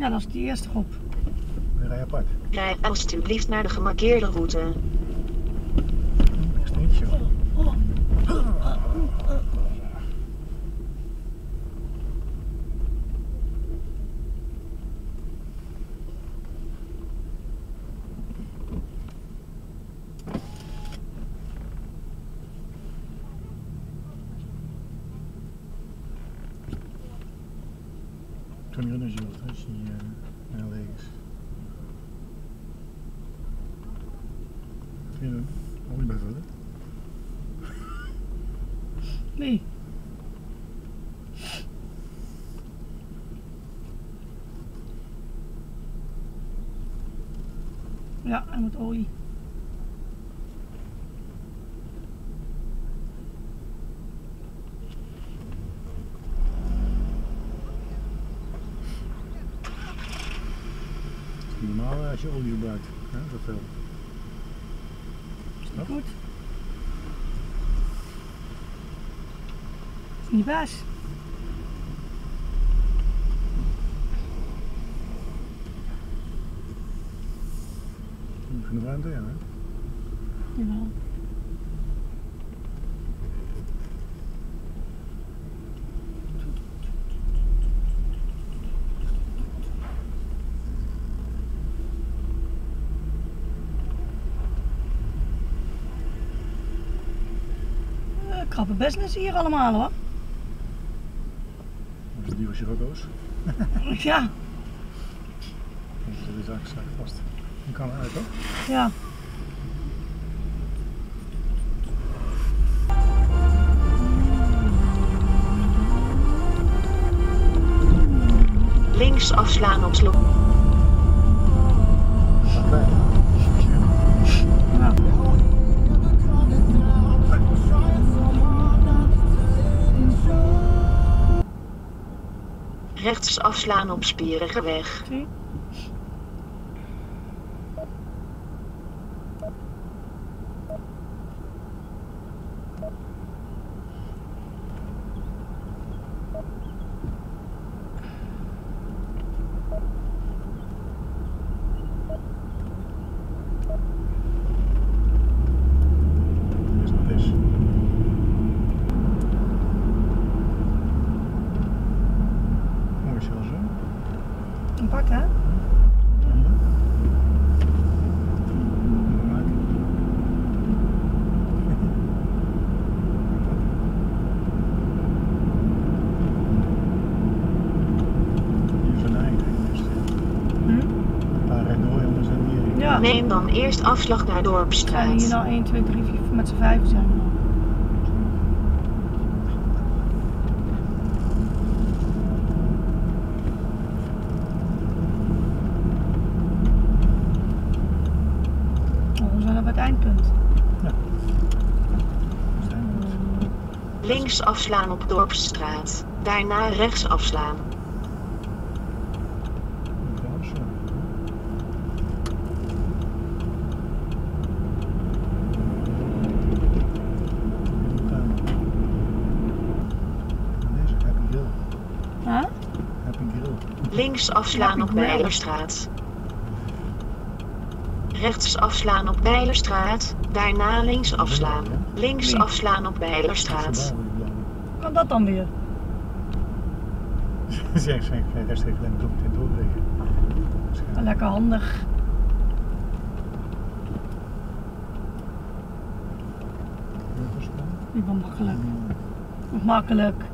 Ja, dat is die eerste groep. We rijden apart. Rij alstublieft naar de gemarkeerde route. Naar leeg is. Wat wil je? Nee. Ja, en met olie. Normaal eh, als je olie gebruikt. Hè? Zoveel. Snap? Goed. Is niet best. Genoeg ruimte, ja. Hè? Jawel. Krappe business hier allemaal hoor. Dat is duur Scirocco's. Ja, Dat is eigenlijk straks vast. Die kan eruit, toch? ja. Links afslaan op slot. Rechts afslaan op Spierige weg. Ja. Neem dan eerst afslag naar Zijn hier Dorpstraat. nou 1, 2, 3, 4 met z'n vijf zijn we. Oh, we zijn op het eindpunt. Links afslaan op Dorpsstraat. Daarna rechts afslaan. Links afslaan op. Bijlerstraat. Rechts afslaan op Bijlerstraat. Daarna links afslaan. Links afslaan op Bijlerstraat. Ik. Kan dat dan weer? Ze zijn geen rechtstreeks meteen doorbreken. Lekker handig. Niet wel makkelijk. Nog makkelijk.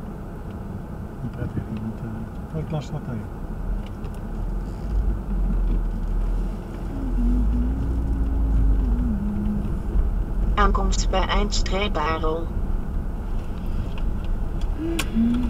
Niet prettig. Moet, uh, ik las dat even. Aankomst bij Eindstreep Barel. Mm.